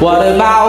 What about